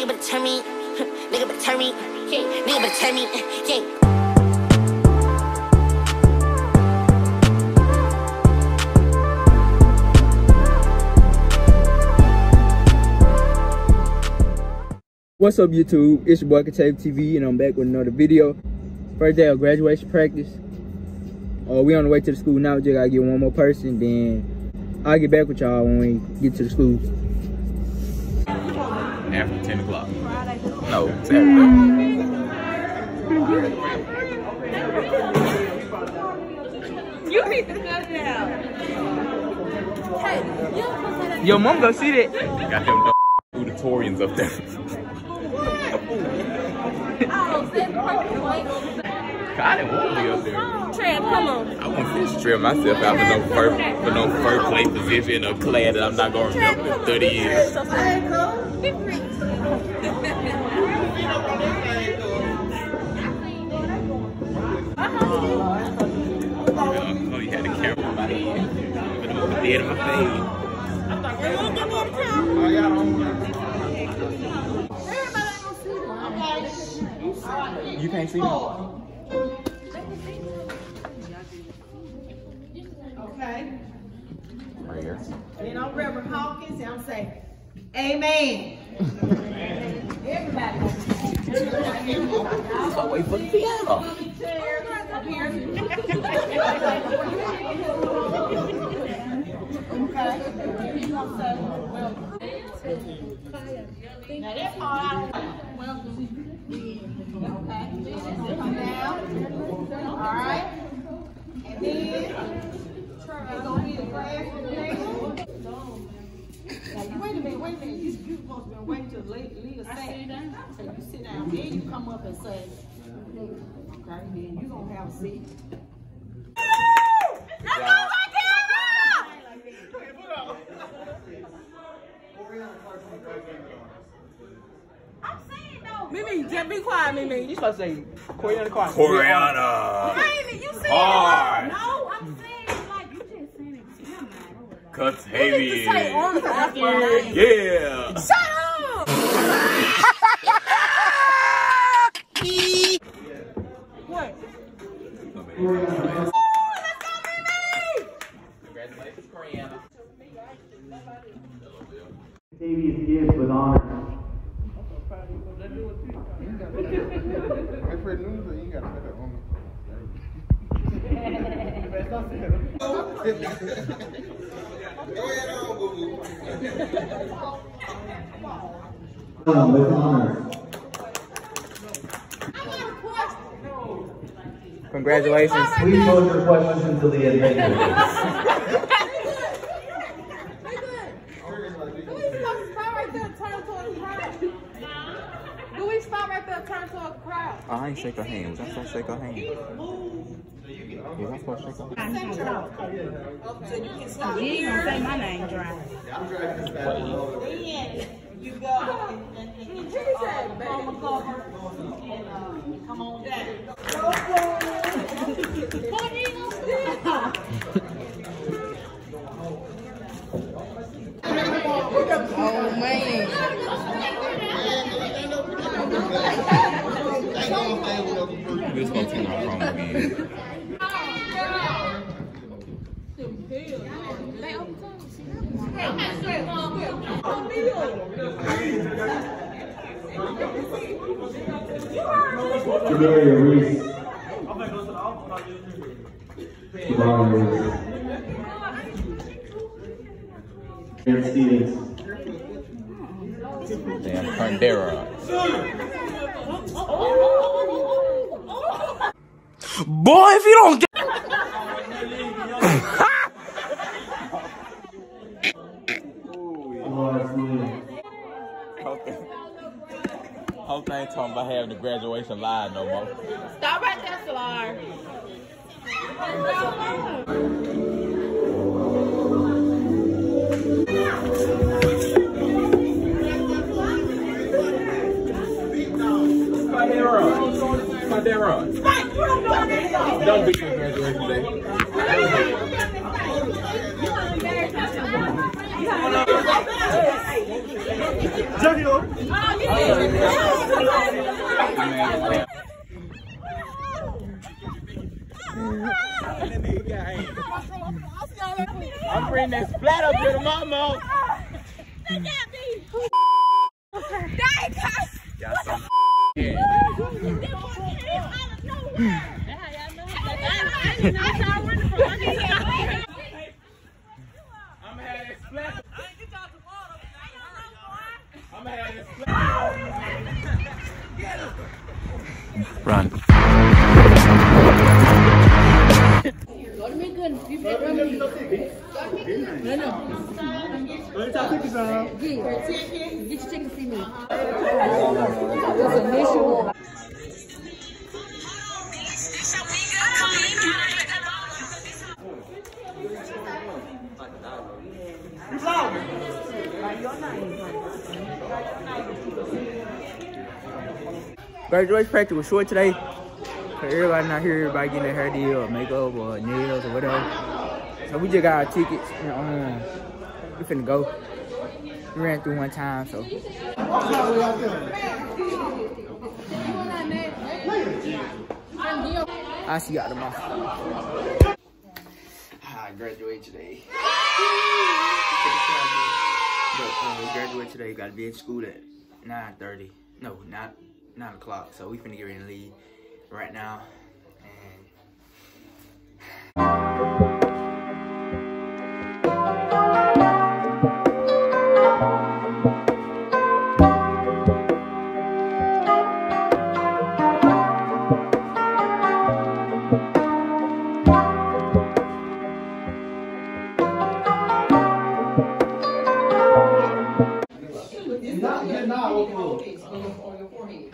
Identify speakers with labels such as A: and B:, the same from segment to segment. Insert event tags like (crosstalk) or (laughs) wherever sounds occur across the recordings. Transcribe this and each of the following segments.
A: Nigga better turn me. (laughs) Nigga turn me. Nigga turn me. Yeah.
B: What's up YouTube? It's your boy Katavious TV and I'm back with another video. First day of graduation practice. Uh, we on the way to the school now. Just gotta get one more person. Then I'll get back with y'all when we get to the school.
C: After 10 o'clock. No, Saturday. Mm.
D: You need to cut it out. Hey, you don't
B: Yo, mom go see that.
C: Got them auditoriums up there.
D: Oh, that's perfect way.
C: God, it won't be up there.
D: Trev, come on.
C: I won't fish trail myself out for no first, for no first place position in a class that I'm not gonna remember in 30 years. Oh, oh, you had the camera on my head. But I'm dead in my face. You can't see me. Here.
E: And I'm Reverend Hawkins, and I'm saying, Amen. Everybody.
C: Wait for the piano.
E: Okay. Now that's all I welcome. Okay. Come down. All right. And then it's gonna be the grass for the next one. Now, you- wait a minute, wait a minute. You, you supposed to be waiting till lead, lead a. So you sit down, then you come up and say, okay, then you gonna have a seat.
B: No no I like that I'm saying though Mimi, just be quiet, Mimi. You supposed to say Coriana Carter.
C: Coriana.
D: Baby, you said
C: Hard.
D: No, I'm saying like you just saying it. Never mind.
C: Catavian.
D: Say on the.
C: Yeah.
D: Shut up.
B: What?
C: Congratulations, Coriana.
F: Octavius gift with honor. Um, with honor.
B: Congratulations.
F: Please hold your questions until the end. (laughs) Thank you.
D: Do we stop right there, turn to a crowd?
C: I ain't shake her hand. Was I supposed to shake her hand? Was I supposed to shake her hand?
D: You ain't gonna say my name dry.
E: Then you go and, and, and get your uh, former cover and, uh, come on down. (laughs)
D: Oh man.
C: We're just gonna turn our phone again.
F: Jamaria Reese. Jamaria Reese. Aaron Stevens.
C: Damn, Candera.
B: Boy, if you don't get
F: Lawrence Williams.
C: Hope they, hope they ain't talking about having the graduation live no more.
D: Stop right there, Solar.
C: Candera. Candera. Don't beat your graduation day.
B: I'm bringing this flat up to the mama.
D: Look at me. They got Y'all out of nowhere.
C: Run.
B: Graduation practice was short today. Cause everybody not here, everybody getting their hair did or makeup or nails or whatever. So we just got our tickets and um, we finna go. We ran through one time, so. I see y'all tomorrow. I graduate today. But um, we graduate today. Got to be in school at 9:30. No, not 9 o'clock. So we finna get ready to leave right now. Not And
D: Okay.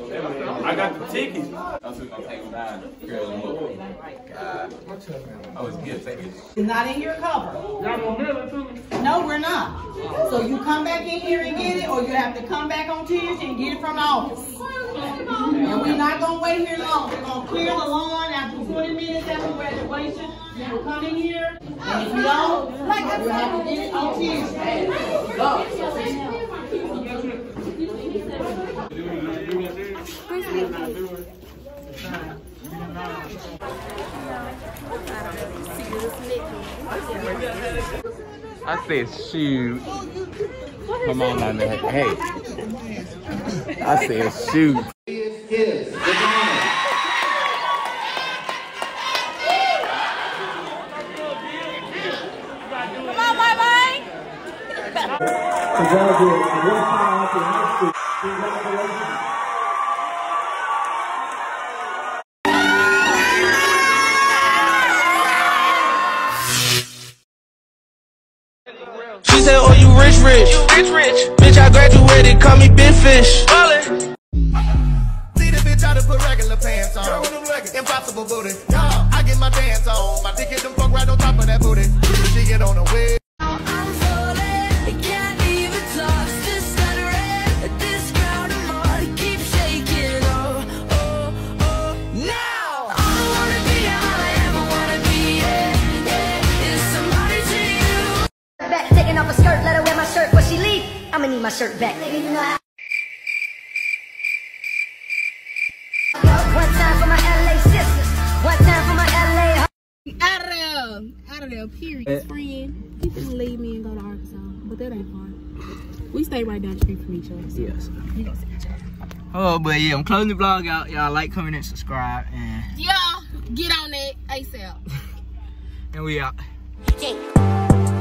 C: I got the tickets. I'm gonna take down. Girl, look. God. I was good tickets.
E: It's not in your cover. No, we're not. So you come back in here and get it, or you have to come back on Tuesday and get it from the office. And we're not gonna wait here long. We're gonna clear the lawn after twenty minutes after graduation. You will come in here, and if you don't, we'll have to get it on Tuesday.
C: I said shoot. My mom not. Hey. I said shoot.
D: Come on, bye bye.
F: Congratulations.
G: She said, Oh, you rich, rich. rich, rich. Bitch, I graduated, call me Big Fish. Ballin'.
H: See the bitch out to put regular pants on. Girl with them leggings. Impossible booty. Yeah, I get my dance on. My dick hit them fuck right on top of that booty. She get on the wig.
A: Need my shirt back. One time for my LA sisters, one time for my LA.
D: Out of there. Out of there, period. Eh. Friend. People leave me and go to Arkansas, but that ain't fun. We stay right down the street from each other. So
B: Yes.
D: We gonna see each other.
B: Oh, but yeah, I'm closing the vlog out. Y'all like, comment, and subscribe. And,
D: Yeah, get on that ASAP. (laughs)
B: and we out.
A: Yeah,